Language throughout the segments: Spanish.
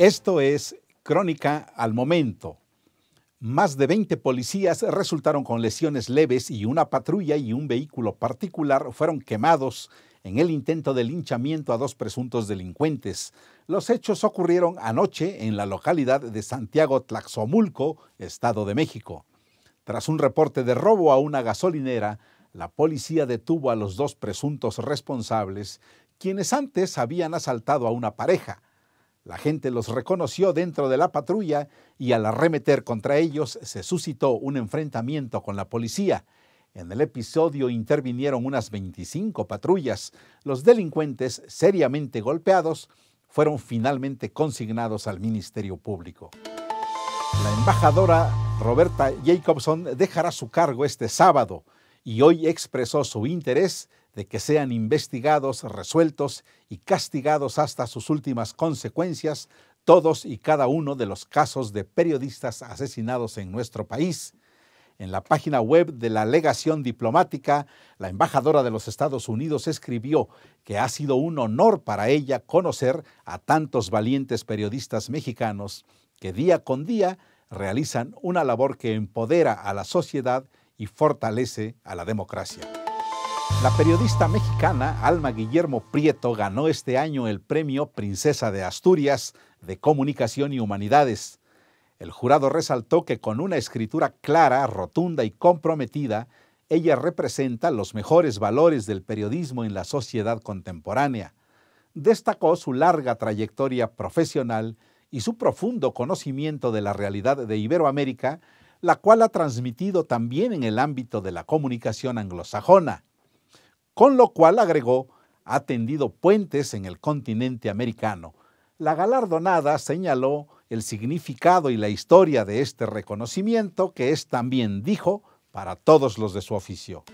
Esto es Crónica al Momento. Más de 20 policías resultaron con lesiones leves y una patrulla y un vehículo particular fueron quemados en el intento de linchamiento a dos presuntos delincuentes. Los hechos ocurrieron anoche en la localidad de Santiago Tlaxomulco, Estado de México. Tras un reporte de robo a una gasolinera, la policía detuvo a los dos presuntos responsables, quienes antes habían asaltado a una pareja. La gente los reconoció dentro de la patrulla y al arremeter contra ellos se suscitó un enfrentamiento con la policía. En el episodio intervinieron unas 25 patrullas. Los delincuentes, seriamente golpeados, fueron finalmente consignados al Ministerio Público. La embajadora Roberta Jacobson dejará su cargo este sábado y hoy expresó su interés de que sean investigados, resueltos y castigados hasta sus últimas consecuencias todos y cada uno de los casos de periodistas asesinados en nuestro país. En la página web de la legación diplomática, la embajadora de los Estados Unidos escribió que ha sido un honor para ella conocer a tantos valientes periodistas mexicanos que día con día realizan una labor que empodera a la sociedad y fortalece a la democracia. La periodista mexicana Alma Guillermo Prieto ganó este año el premio Princesa de Asturias de Comunicación y Humanidades. El jurado resaltó que con una escritura clara, rotunda y comprometida, ella representa los mejores valores del periodismo en la sociedad contemporánea. Destacó su larga trayectoria profesional y su profundo conocimiento de la realidad de Iberoamérica, la cual ha transmitido también en el ámbito de la comunicación anglosajona con lo cual agregó, ha tendido puentes en el continente americano. La galardonada señaló el significado y la historia de este reconocimiento que es también, dijo, para todos los de su oficio.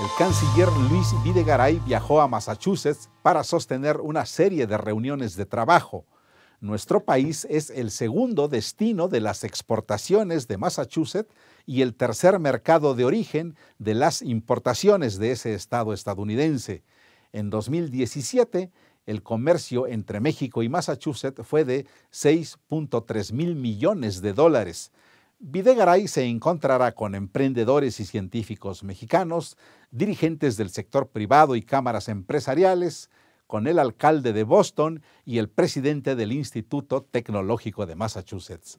El canciller Luis Videgaray viajó a Massachusetts para sostener una serie de reuniones de trabajo. Nuestro país es el segundo destino de las exportaciones de Massachusetts y el tercer mercado de origen de las importaciones de ese estado estadounidense. En 2017, el comercio entre México y Massachusetts fue de 6.3 mil millones de dólares. Videgaray se encontrará con emprendedores y científicos mexicanos, dirigentes del sector privado y cámaras empresariales, con el alcalde de Boston y el presidente del Instituto Tecnológico de Massachusetts.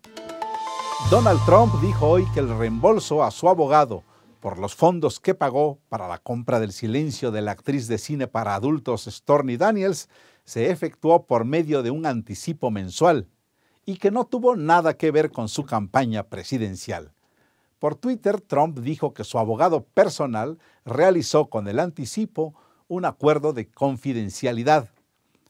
Donald Trump dijo hoy que el reembolso a su abogado por los fondos que pagó para la compra del silencio de la actriz de cine para adultos Stormy Daniels se efectuó por medio de un anticipo mensual y que no tuvo nada que ver con su campaña presidencial. Por Twitter, Trump dijo que su abogado personal realizó con el anticipo un acuerdo de confidencialidad,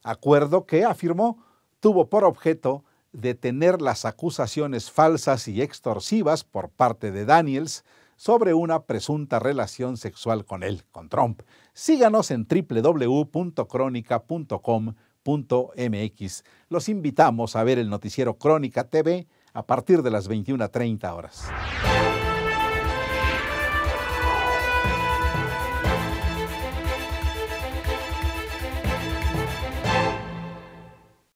acuerdo que, afirmó, tuvo por objeto detener las acusaciones falsas y extorsivas por parte de Daniels sobre una presunta relación sexual con él, con Trump. Síganos en www.cronica.com.mx. Los invitamos a ver el noticiero Crónica TV a partir de las 21.30 horas.